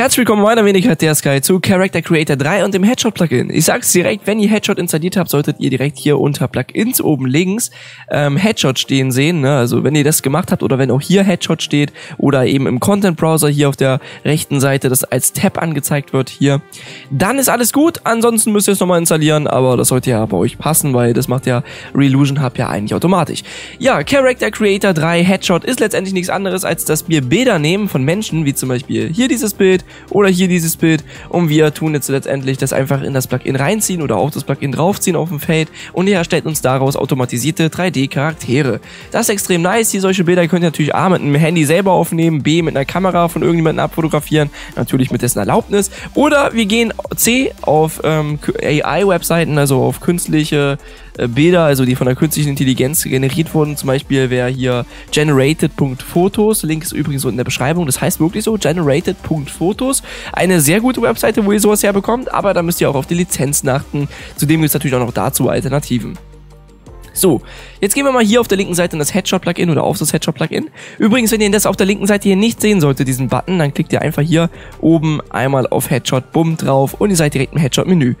Herzlich willkommen meiner Wenigkeit der Sky zu Character Creator 3 und dem Headshot Plugin. Ich sag's direkt, wenn ihr Headshot installiert habt, solltet ihr direkt hier unter Plugins oben links ähm, Headshot stehen sehen. Ne? Also wenn ihr das gemacht habt oder wenn auch hier Headshot steht oder eben im Content Browser hier auf der rechten Seite das als Tab angezeigt wird hier, dann ist alles gut. Ansonsten müsst ihr es nochmal installieren, aber das sollte ja bei euch passen, weil das macht ja Relusion Hub ja eigentlich automatisch. Ja, Character Creator 3 Headshot ist letztendlich nichts anderes, als dass wir Bilder nehmen von Menschen, wie zum Beispiel hier dieses Bild oder hier dieses Bild. Und wir tun jetzt letztendlich das einfach in das Plugin reinziehen oder auf das Plugin draufziehen auf dem Feld. Und er erstellt uns daraus automatisierte 3D-Charaktere. Das ist extrem nice, hier solche Bilder könnt ihr natürlich A mit einem Handy selber aufnehmen, B mit einer Kamera von irgendjemandem abfotografieren, natürlich mit dessen Erlaubnis. Oder wir gehen C auf ähm, AI-Webseiten, also auf künstliche äh, Bilder, also die von der künstlichen Intelligenz generiert wurden. Zum Beispiel wäre hier generated.photos. Link ist übrigens so in der Beschreibung. Das heißt wirklich so, generated.photos. Eine sehr gute Webseite, wo ihr sowas herbekommt, aber da müsst ihr auch auf die Lizenzen achten. Zudem gibt es natürlich auch noch dazu Alternativen. So, jetzt gehen wir mal hier auf der linken Seite in das Headshot-Plugin oder auf das Headshot-Plugin. Übrigens, wenn ihr das auf der linken Seite hier nicht sehen solltet, diesen Button, dann klickt ihr einfach hier oben einmal auf Headshot, bumm, drauf und ihr seid direkt im Headshot-Menü.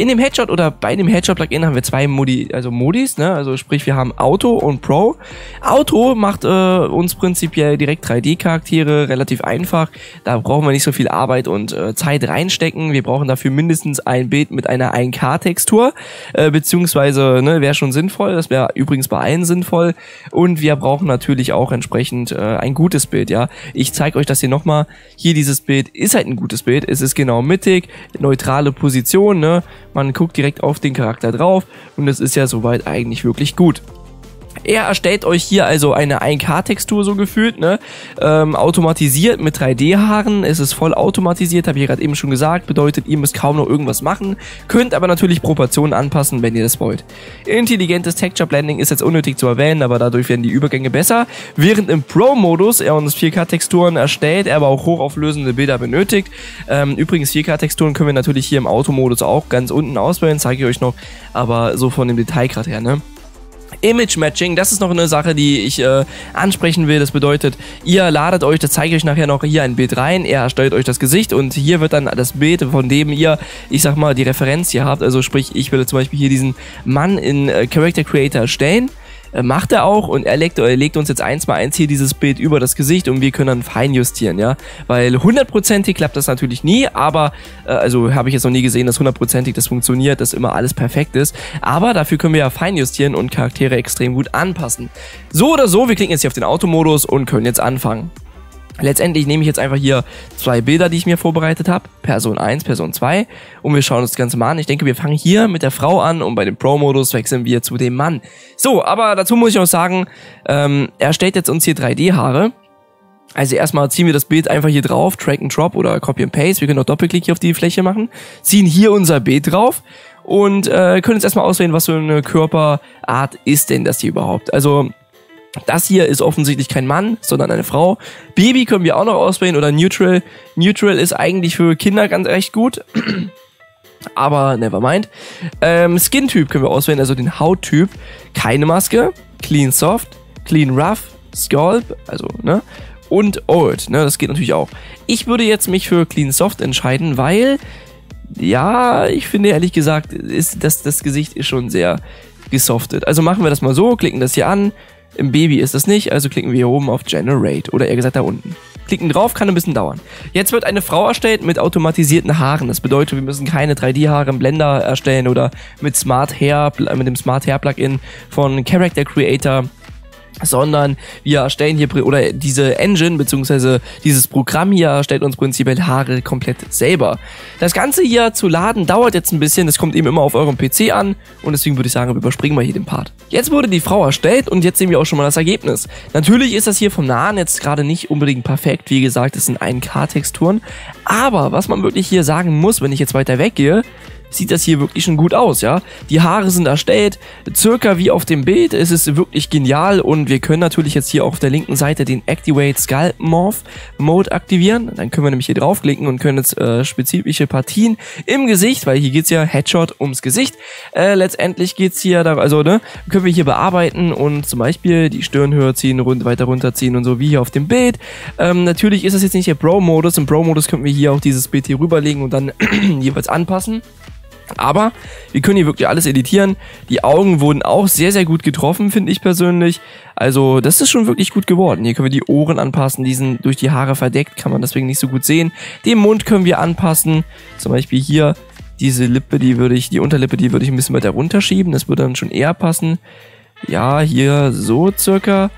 In dem Headshot oder bei dem Headshot-Plugin haben wir zwei Modi, also Modis, ne? Also sprich, wir haben Auto und Pro. Auto macht äh, uns prinzipiell direkt 3D-Charaktere, relativ einfach. Da brauchen wir nicht so viel Arbeit und äh, Zeit reinstecken. Wir brauchen dafür mindestens ein Bild mit einer 1K-Textur, äh, beziehungsweise, ne, wäre schon sinnvoll. Das wäre übrigens bei allen sinnvoll. Und wir brauchen natürlich auch entsprechend äh, ein gutes Bild, ja. Ich zeige euch das hier nochmal. Hier dieses Bild ist halt ein gutes Bild. Es ist genau mittig, neutrale Position, ne? Man guckt direkt auf den Charakter drauf und es ist ja soweit eigentlich wirklich gut. Er erstellt euch hier also eine 1K-Textur so gefühlt, ne? Ähm, automatisiert mit 3D-Haaren. Es ist voll automatisiert, habe ich gerade eben schon gesagt. Bedeutet, ihr müsst kaum noch irgendwas machen. Könnt aber natürlich Proportionen anpassen, wenn ihr das wollt. Intelligentes Texture Blending ist jetzt unnötig zu erwähnen, aber dadurch werden die Übergänge besser. Während im Pro-Modus er uns 4K-Texturen erstellt, er aber auch hochauflösende Bilder benötigt. Ähm, übrigens, 4K-Texturen können wir natürlich hier im Automodus auch ganz unten auswählen, zeige ich euch noch. Aber so von dem Detailgrad her, ne? Image Matching, das ist noch eine Sache, die ich äh, ansprechen will. Das bedeutet, ihr ladet euch, das zeige ich euch nachher noch hier ein Bild rein, er erstellt euch das Gesicht und hier wird dann das Bild, von dem ihr, ich sag mal, die Referenz hier habt. Also sprich, ich will zum Beispiel hier diesen Mann in äh, Character Creator stellen äh, macht er auch und er legt, er legt uns jetzt eins mal eins hier dieses Bild über das Gesicht und wir können dann fein justieren, ja. Weil hundertprozentig klappt das natürlich nie, aber, äh, also habe ich jetzt noch nie gesehen, dass hundertprozentig das funktioniert, dass immer alles perfekt ist. Aber dafür können wir ja fein justieren und Charaktere extrem gut anpassen. So oder so, wir klicken jetzt hier auf den Automodus und können jetzt anfangen. Letztendlich nehme ich jetzt einfach hier zwei Bilder, die ich mir vorbereitet habe. Person 1, Person 2. Und wir schauen uns das Ganze mal an. Ich denke, wir fangen hier mit der Frau an und bei dem Pro-Modus wechseln wir zu dem Mann. So, aber dazu muss ich auch sagen, ähm, er stellt jetzt uns hier 3D-Haare. Also erstmal ziehen wir das Bild einfach hier drauf, Drag and Drop oder Copy and Paste. Wir können auch Doppelklick hier auf die Fläche machen. Ziehen hier unser Bild drauf und äh, können jetzt erstmal auswählen, was für eine Körperart ist denn das hier überhaupt. Also das hier ist offensichtlich kein Mann, sondern eine Frau. Baby können wir auch noch auswählen oder Neutral. Neutral ist eigentlich für Kinder ganz recht gut. Aber never mind. Ähm, Skin-Typ können wir auswählen, also den Hauttyp. Keine Maske. Clean Soft. Clean Rough. Scalp, also, ne? Und Old, ne? Das geht natürlich auch. Ich würde jetzt mich für Clean Soft entscheiden, weil, ja, ich finde ehrlich gesagt, ist das, das Gesicht ist schon sehr gesoftet. Also machen wir das mal so, klicken das hier an, im Baby ist das nicht, also klicken wir hier oben auf Generate oder eher gesagt da unten. Klicken drauf, kann ein bisschen dauern. Jetzt wird eine Frau erstellt mit automatisierten Haaren. Das bedeutet, wir müssen keine 3D-Haare im Blender erstellen oder mit Smart Hair, mit dem Smart Hair Plugin von Character Creator sondern wir erstellen hier, oder diese Engine, beziehungsweise dieses Programm hier erstellt uns prinzipiell Haare komplett selber. Das Ganze hier zu laden dauert jetzt ein bisschen, das kommt eben immer auf eurem PC an und deswegen würde ich sagen, überspringen wir hier den Part. Jetzt wurde die Frau erstellt und jetzt sehen wir auch schon mal das Ergebnis. Natürlich ist das hier vom Nahen jetzt gerade nicht unbedingt perfekt, wie gesagt, es sind 1K-Texturen, aber was man wirklich hier sagen muss, wenn ich jetzt weiter weggehe, sieht das hier wirklich schon gut aus, ja. Die Haare sind erstellt, circa wie auf dem Bild. Es ist wirklich genial und wir können natürlich jetzt hier auf der linken Seite den Activate Scalp Morph Mode aktivieren. Dann können wir nämlich hier draufklicken und können jetzt äh, spezifische Partien im Gesicht, weil hier geht's ja Headshot ums Gesicht. Äh, letztendlich geht's hier, da, also ne, können wir hier bearbeiten und zum Beispiel die Stirnhöhe ziehen, rund, weiter runterziehen und so wie hier auf dem Bild. Ähm, natürlich ist das jetzt nicht der Pro-Modus. Im Pro-Modus können wir hier auch dieses Bild hier rüberlegen und dann jeweils anpassen. Aber wir können hier wirklich alles editieren. Die Augen wurden auch sehr, sehr gut getroffen, finde ich persönlich. Also das ist schon wirklich gut geworden. Hier können wir die Ohren anpassen. Die sind durch die Haare verdeckt, kann man deswegen nicht so gut sehen. Den Mund können wir anpassen. Zum Beispiel hier diese Lippe, die würde ich, die Unterlippe, die würde ich ein bisschen weiter runterschieben. Das würde dann schon eher passen. Ja, hier so circa.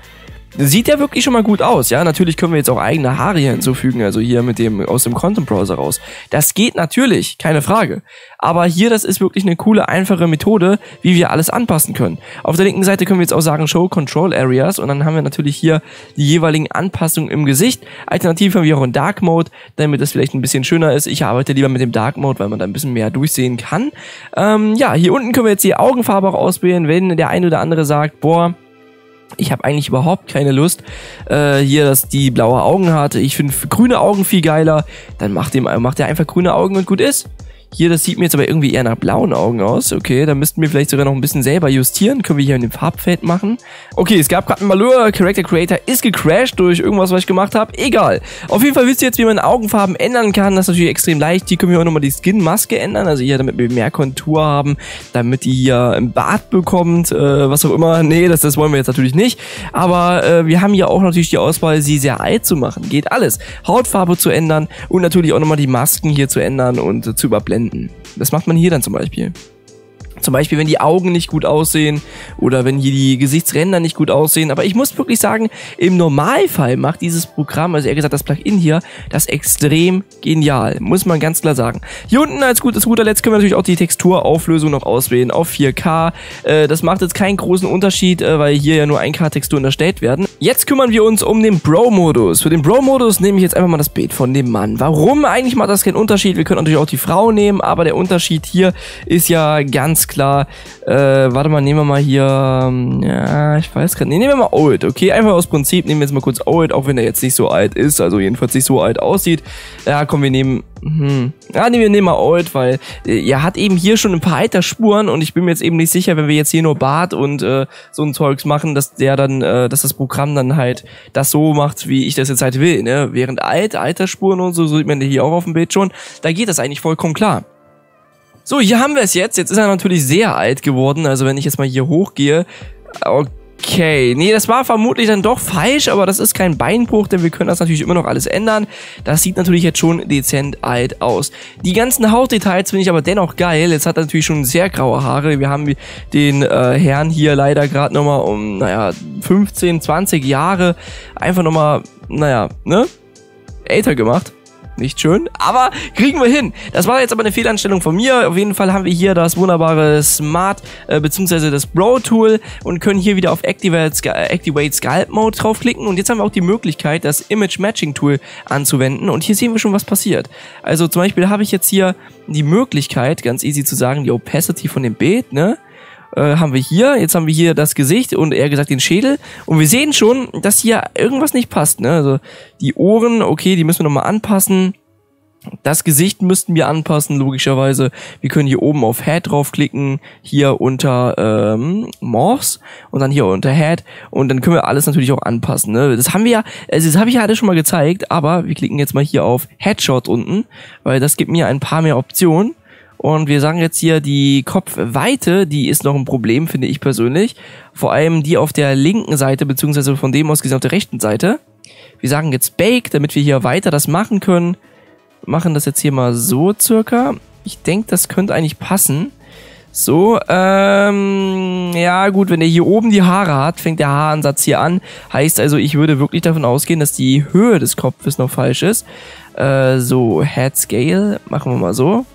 Sieht ja wirklich schon mal gut aus, ja. Natürlich können wir jetzt auch eigene Haare hier hinzufügen, also hier mit dem aus dem Content Browser raus. Das geht natürlich, keine Frage. Aber hier, das ist wirklich eine coole, einfache Methode, wie wir alles anpassen können. Auf der linken Seite können wir jetzt auch sagen Show Control Areas und dann haben wir natürlich hier die jeweiligen Anpassungen im Gesicht. Alternativ haben wir auch einen Dark Mode, damit das vielleicht ein bisschen schöner ist. Ich arbeite lieber mit dem Dark Mode, weil man da ein bisschen mehr durchsehen kann. Ähm, ja, hier unten können wir jetzt die Augenfarbe auch auswählen, wenn der eine oder andere sagt, boah, ich habe eigentlich überhaupt keine Lust, äh, hier, dass die blaue Augen hat. Ich finde grüne Augen viel geiler. Dann macht, dem, macht er einfach grüne Augen und gut ist. Hier, das sieht mir jetzt aber irgendwie eher nach blauen Augen aus. Okay, da müssten wir vielleicht sogar noch ein bisschen selber justieren. Können wir hier in dem Farbfeld machen. Okay, es gab gerade ein Malheur. Character Creator ist gecrashed durch irgendwas, was ich gemacht habe. Egal. Auf jeden Fall wisst ihr jetzt, wie man Augenfarben ändern kann. Das ist natürlich extrem leicht. Hier können wir auch nochmal die Skin-Maske ändern. Also hier, damit wir mehr Kontur haben. Damit die hier im Bart bekommt. Äh, was auch immer. Nee, das, das wollen wir jetzt natürlich nicht. Aber äh, wir haben hier auch natürlich die Auswahl, sie sehr alt zu machen. Geht alles. Hautfarbe zu ändern. Und natürlich auch nochmal die Masken hier zu ändern und äh, zu überblenden blenden. Das macht man hier dann zum Beispiel. Zum Beispiel, wenn die Augen nicht gut aussehen oder wenn hier die Gesichtsränder nicht gut aussehen. Aber ich muss wirklich sagen, im Normalfall macht dieses Programm, also eher gesagt das Plugin hier, das extrem genial. Muss man ganz klar sagen. Hier unten als gutes guter Letzt können wir natürlich auch die Texturauflösung noch auswählen auf 4K. Äh, das macht jetzt keinen großen Unterschied, äh, weil hier ja nur 1K-Texturen erstellt werden. Jetzt kümmern wir uns um den Bro-Modus. Für den Bro-Modus nehme ich jetzt einfach mal das Bild von dem Mann. Warum? Eigentlich macht das keinen Unterschied. Wir können natürlich auch die Frau nehmen, aber der Unterschied hier ist ja ganz klar. Äh, warte mal, nehmen wir mal hier. Ähm, ja, ich weiß gerade. Nee, nehmen wir mal Old, okay? Einfach aus Prinzip nehmen wir jetzt mal kurz Old, auch wenn er jetzt nicht so alt ist, also jedenfalls nicht so alt aussieht. Ja, komm, wir nehmen hm. Ja, nee, wir nehmen mal Old, weil äh, er hat eben hier schon ein paar Altersspuren und ich bin mir jetzt eben nicht sicher, wenn wir jetzt hier nur Bart und äh, so ein Zeugs machen, dass der dann, äh, dass das Programm dann halt das so macht, wie ich das jetzt halt will, ne? Während alt, Altersspuren und so, sieht man hier auch auf dem Bild schon, da geht das eigentlich vollkommen klar. So, hier haben wir es jetzt. Jetzt ist er natürlich sehr alt geworden. Also wenn ich jetzt mal hier hochgehe, okay nee, das war vermutlich dann doch falsch, aber das ist kein Beinbruch, denn wir können das natürlich immer noch alles ändern. Das sieht natürlich jetzt schon dezent alt aus. Die ganzen Hautdetails finde ich aber dennoch geil. Jetzt hat er natürlich schon sehr graue Haare. Wir haben den äh, Herrn hier leider gerade nochmal um, naja, 15, 20 Jahre einfach nochmal, naja, ne? Älter gemacht nicht schön, aber kriegen wir hin. Das war jetzt aber eine Fehlanstellung von mir. Auf jeden Fall haben wir hier das wunderbare Smart äh, bzw. das Bro Tool und können hier wieder auf Activate, Sc Activate Scalp Mode draufklicken und jetzt haben wir auch die Möglichkeit, das Image Matching Tool anzuwenden und hier sehen wir schon, was passiert. Also zum Beispiel habe ich jetzt hier die Möglichkeit, ganz easy zu sagen, die Opacity von dem Bild, ne? Äh, haben wir hier. Jetzt haben wir hier das Gesicht und eher gesagt den Schädel. Und wir sehen schon, dass hier irgendwas nicht passt. Ne? Also die Ohren, okay, die müssen wir nochmal anpassen. Das Gesicht müssten wir anpassen, logischerweise. Wir können hier oben auf Head draufklicken, hier unter ähm, Morphs und dann hier unter Head und dann können wir alles natürlich auch anpassen. Ne? Das haben wir ja, also das habe ich ja alles schon mal gezeigt, aber wir klicken jetzt mal hier auf Headshot unten, weil das gibt mir ein paar mehr Optionen. Und wir sagen jetzt hier, die Kopfweite, die ist noch ein Problem, finde ich persönlich. Vor allem die auf der linken Seite, beziehungsweise von dem aus gesehen auf der rechten Seite. Wir sagen jetzt Bake, damit wir hier weiter das machen können. Machen das jetzt hier mal so circa. Ich denke, das könnte eigentlich passen. So, ähm, ja gut, wenn er hier oben die Haare hat, fängt der Haaransatz hier an. Heißt also, ich würde wirklich davon ausgehen, dass die Höhe des Kopfes noch falsch ist. Äh, so, Head Scale, machen wir mal so.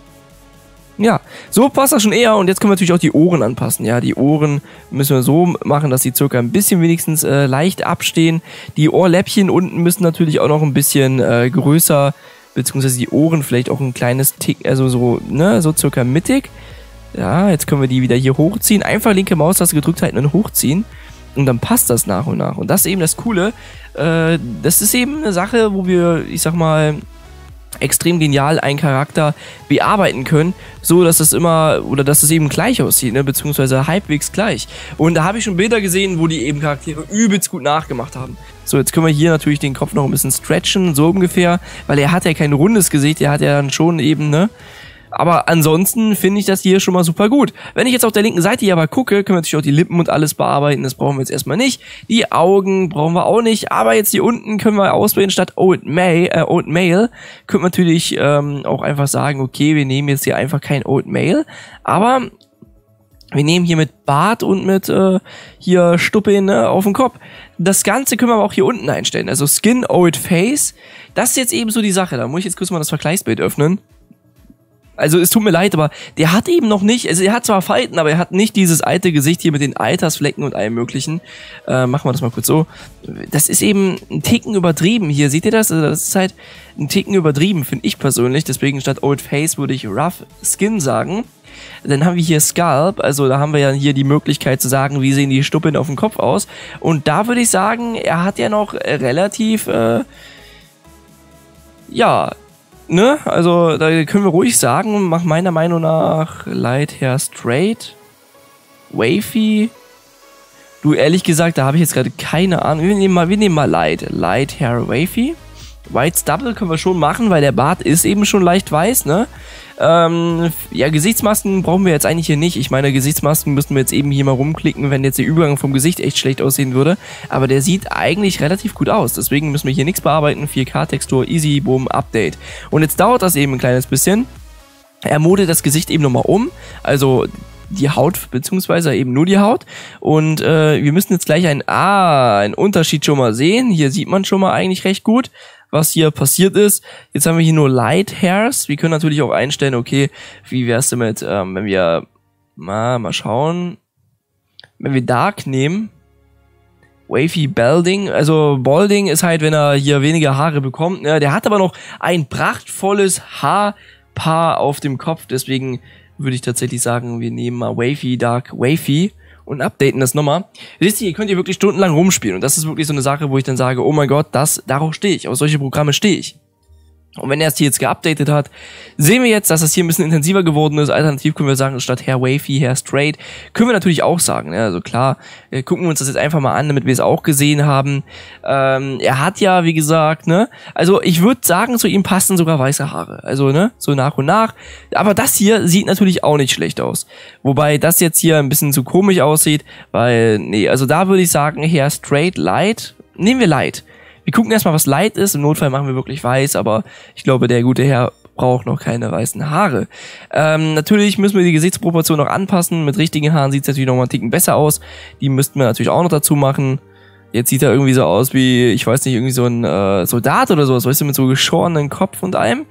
Ja, so passt das schon eher und jetzt können wir natürlich auch die Ohren anpassen. Ja, die Ohren müssen wir so machen, dass sie circa ein bisschen wenigstens äh, leicht abstehen. Die Ohrläppchen unten müssen natürlich auch noch ein bisschen äh, größer beziehungsweise die Ohren vielleicht auch ein kleines Tick, also so, ne, so circa mittig. Ja, jetzt können wir die wieder hier hochziehen. Einfach linke Maustaste gedrückt halten und hochziehen. Und dann passt das nach und nach. Und das ist eben das Coole. Äh, das ist eben eine Sache, wo wir, ich sag mal, extrem genial einen Charakter bearbeiten können, so dass es immer oder dass es eben gleich aussieht, ne, beziehungsweise halbwegs gleich. Und da habe ich schon Bilder gesehen, wo die eben Charaktere übelst gut nachgemacht haben. So, jetzt können wir hier natürlich den Kopf noch ein bisschen stretchen, so ungefähr, weil er hat ja kein rundes Gesicht, er hat ja dann schon eben, ne, aber ansonsten finde ich das hier schon mal super gut. Wenn ich jetzt auf der linken Seite hier aber gucke, können wir natürlich auch die Lippen und alles bearbeiten. Das brauchen wir jetzt erstmal nicht. Die Augen brauchen wir auch nicht. Aber jetzt hier unten können wir auswählen statt Old May, äh, Old Male, können wir natürlich ähm, auch einfach sagen, okay, wir nehmen jetzt hier einfach kein Old Male. Aber wir nehmen hier mit Bart und mit äh, hier Stuppe ne, auf den Kopf. Das Ganze können wir aber auch hier unten einstellen. Also Skin, Old Face. Das ist jetzt eben so die Sache. Da muss ich jetzt kurz mal das Vergleichsbild öffnen. Also es tut mir leid, aber der hat eben noch nicht, also er hat zwar Falten, aber er hat nicht dieses alte Gesicht hier mit den Altersflecken und allem möglichen. Äh, machen wir das mal kurz so. Das ist eben ein Ticken übertrieben hier. Seht ihr das? Also das ist halt ein Ticken übertrieben, finde ich persönlich. Deswegen statt Old Face würde ich Rough Skin sagen. Dann haben wir hier Scalp, also da haben wir ja hier die Möglichkeit zu sagen, wie sehen die Stuppen auf dem Kopf aus. Und da würde ich sagen, er hat ja noch relativ, äh, ja, ne, also da können wir ruhig sagen, mach meiner Meinung nach Light Hair Straight, Wavy. Du, ehrlich gesagt, da habe ich jetzt gerade keine Ahnung. Wir nehmen mal, wir nehmen mal Light. Light Hair Wavy. White Double können wir schon machen, weil der Bart ist eben schon leicht weiß, ne? Ähm, ja, Gesichtsmasken brauchen wir jetzt eigentlich hier nicht. Ich meine, Gesichtsmasken müssten wir jetzt eben hier mal rumklicken, wenn jetzt der Übergang vom Gesicht echt schlecht aussehen würde. Aber der sieht eigentlich relativ gut aus. Deswegen müssen wir hier nichts bearbeiten. 4K-Textur, easy, boom, Update. Und jetzt dauert das eben ein kleines bisschen. Er modet das Gesicht eben nochmal um. Also die Haut, beziehungsweise eben nur die Haut. Und äh, wir müssen jetzt gleich einen, ah, einen Unterschied schon mal sehen. Hier sieht man schon mal eigentlich recht gut was hier passiert ist. Jetzt haben wir hier nur Light Hairs. Wir können natürlich auch einstellen, okay, wie wär's damit, ähm, wenn wir mal, mal schauen, wenn wir Dark nehmen, Wavy Balding, also Balding ist halt, wenn er hier weniger Haare bekommt. Ne? Der hat aber noch ein prachtvolles Haarpaar auf dem Kopf, deswegen würde ich tatsächlich sagen, wir nehmen mal Wavy Dark Wavy und updaten das nochmal. Wisst ihr, hier könnt ihr wirklich stundenlang rumspielen und das ist wirklich so eine Sache, wo ich dann sage, oh mein Gott, das, darauf stehe ich, auf solche Programme stehe ich. Und wenn er es hier jetzt geupdatet hat, sehen wir jetzt, dass es hier ein bisschen intensiver geworden ist. Alternativ können wir sagen, statt Hair Wavy, Hair Straight, können wir natürlich auch sagen. Ne? Also klar, äh, gucken wir uns das jetzt einfach mal an, damit wir es auch gesehen haben. Ähm, er hat ja, wie gesagt, ne, also ich würde sagen, zu ihm passen sogar weiße Haare. Also, ne, so nach und nach. Aber das hier sieht natürlich auch nicht schlecht aus. Wobei das jetzt hier ein bisschen zu komisch aussieht, weil, nee, also da würde ich sagen, Hair Straight Light, nehmen wir Light. Wir gucken erstmal, was Light ist. Im Notfall machen wir wirklich weiß, aber ich glaube, der gute Herr braucht noch keine weißen Haare. Ähm, natürlich müssen wir die Gesichtsproportion noch anpassen. Mit richtigen Haaren sieht es natürlich noch mal einen Ticken besser aus. Die müssten wir natürlich auch noch dazu machen. Jetzt sieht er irgendwie so aus wie, ich weiß nicht, irgendwie so ein äh, Soldat oder sowas, weißt du, mit so geschorenen Kopf und allem.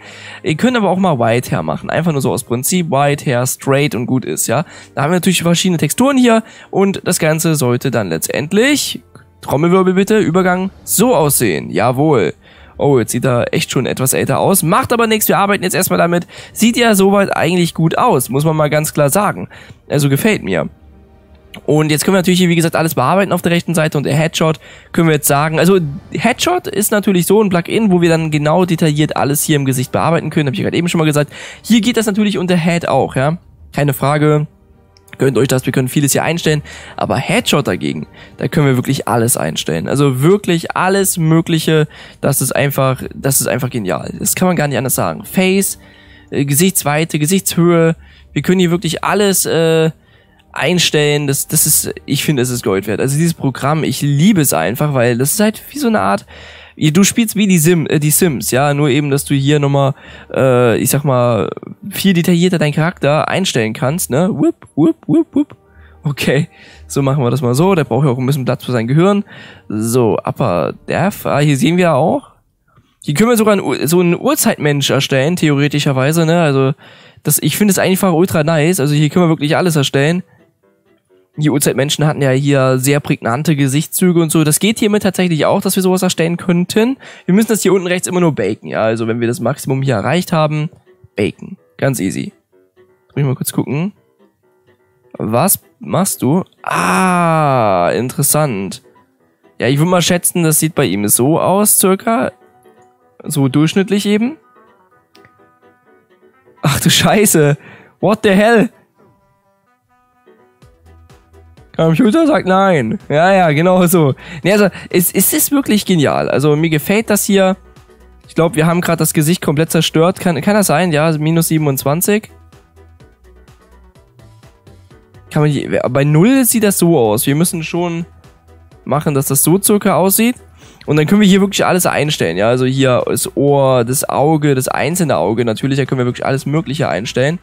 Ihr könnt aber auch mal White Hair machen. Einfach nur so aus Prinzip White Hair, straight und gut ist, ja. Da haben wir natürlich verschiedene Texturen hier und das Ganze sollte dann letztendlich Trommelwirbel bitte, Übergang, so aussehen. Jawohl. Oh, jetzt sieht er echt schon etwas älter aus. Macht aber nichts, wir arbeiten jetzt erstmal damit. Sieht ja soweit eigentlich gut aus, muss man mal ganz klar sagen. Also gefällt mir. Und jetzt können wir natürlich hier, wie gesagt, alles bearbeiten auf der rechten Seite und der Headshot können wir jetzt sagen, also Headshot ist natürlich so ein Plugin, wo wir dann genau detailliert alles hier im Gesicht bearbeiten können, habe ich gerade eben schon mal gesagt. Hier geht das natürlich unter Head auch, ja. Keine Frage. Gönnt euch das, wir können vieles hier einstellen, aber Headshot dagegen, da können wir wirklich alles einstellen. Also wirklich alles Mögliche, das ist einfach, das ist einfach genial. Das kann man gar nicht anders sagen. Face, äh, Gesichtsweite, Gesichtshöhe, wir können hier wirklich alles äh, einstellen. Das, das ist, ich finde, es ist Gold wert. Also dieses Programm, ich liebe es einfach, weil das ist halt wie so eine Art du spielst wie die, Sim, äh, die Sims, ja, nur eben, dass du hier nochmal, äh, ich sag mal, viel detaillierter deinen Charakter einstellen kannst, ne? Whoop, whoop, whoop, whoop. Okay, so machen wir das mal so. Der braucht ja auch ein bisschen Platz für sein Gehirn. So, Upper Death, ah, hier sehen wir auch. Hier können wir sogar einen, so einen Uhrzeitmensch erstellen, theoretischerweise, ne? Also, das, ich finde es einfach ultra nice. Also hier können wir wirklich alles erstellen. Die Urzeitmenschen hatten ja hier sehr prägnante Gesichtszüge und so. Das geht hiermit tatsächlich auch, dass wir sowas erstellen könnten. Wir müssen das hier unten rechts immer nur baken, ja. Also wenn wir das Maximum hier erreicht haben, baken. Ganz easy. Soll ich mal kurz gucken. Was machst du? Ah, interessant. Ja, ich würde mal schätzen, das sieht bei ihm so aus, circa. So durchschnittlich eben. Ach du Scheiße. What the hell? Computer sagt nein. Ja, ja, genau so. Nee, also, es, es ist wirklich genial. Also, mir gefällt das hier. Ich glaube, wir haben gerade das Gesicht komplett zerstört. Kann, kann das sein? Ja, minus 27. Kann man hier, bei 0 sieht das so aus. Wir müssen schon machen, dass das so circa aussieht. Und dann können wir hier wirklich alles einstellen. Ja, also hier das Ohr, das Auge, das einzelne Auge. Natürlich, da können wir wirklich alles Mögliche einstellen.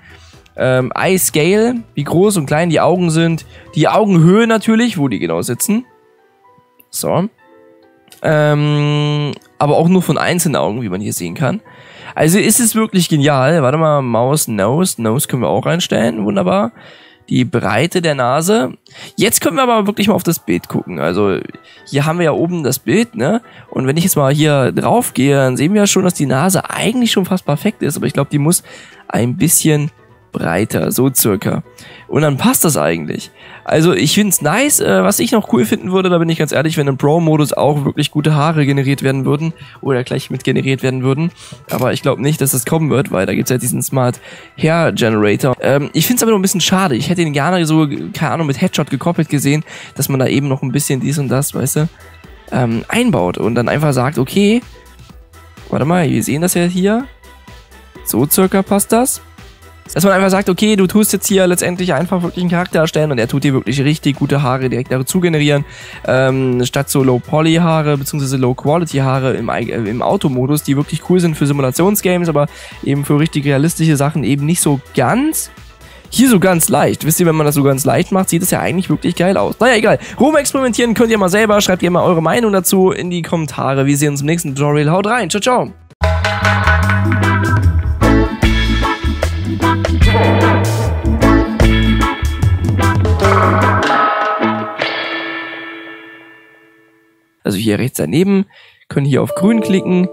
Ähm, Eye Scale, wie groß und klein die Augen sind. Die Augenhöhe natürlich, wo die genau sitzen. So. Ähm, aber auch nur von einzelnen Augen, wie man hier sehen kann. Also ist es wirklich genial. Warte mal, Maus, Nose. Nose können wir auch einstellen. Wunderbar. Die Breite der Nase. Jetzt können wir aber wirklich mal auf das Bild gucken. Also hier haben wir ja oben das Bild, ne? Und wenn ich jetzt mal hier drauf gehe, dann sehen wir ja schon, dass die Nase eigentlich schon fast perfekt ist. Aber ich glaube, die muss ein bisschen breiter, so circa. Und dann passt das eigentlich. Also ich find's nice. Äh, was ich noch cool finden würde, da bin ich ganz ehrlich, wenn im Pro-Modus auch wirklich gute Haare generiert werden würden oder gleich mit generiert werden würden. Aber ich glaube nicht, dass das kommen wird, weil da gibt's ja diesen Smart Hair Generator. Ähm, ich find's aber noch ein bisschen schade. Ich hätte ihn gerne so, keine Ahnung, mit Headshot gekoppelt gesehen, dass man da eben noch ein bisschen dies und das, weißt du, ähm, einbaut und dann einfach sagt, okay, warte mal, wir sehen das ja hier. So circa passt das. Dass man einfach sagt, okay, du tust jetzt hier letztendlich einfach wirklich einen Charakter erstellen und er tut dir wirklich richtig gute Haare direkt dazu generieren. Ähm, statt so Low-Poly-Haare bzw. Low-Quality-Haare im, äh, im Automodus, die wirklich cool sind für Simulationsgames, aber eben für richtig realistische Sachen eben nicht so ganz. Hier so ganz leicht. Wisst ihr, wenn man das so ganz leicht macht, sieht es ja eigentlich wirklich geil aus. Naja, egal. Rumexperimentieren könnt ihr mal selber. Schreibt ihr mal eure Meinung dazu in die Kommentare. Wir sehen uns im nächsten Tutorial. Haut rein. Ciao, ciao. Also hier rechts daneben, können hier auf grün klicken,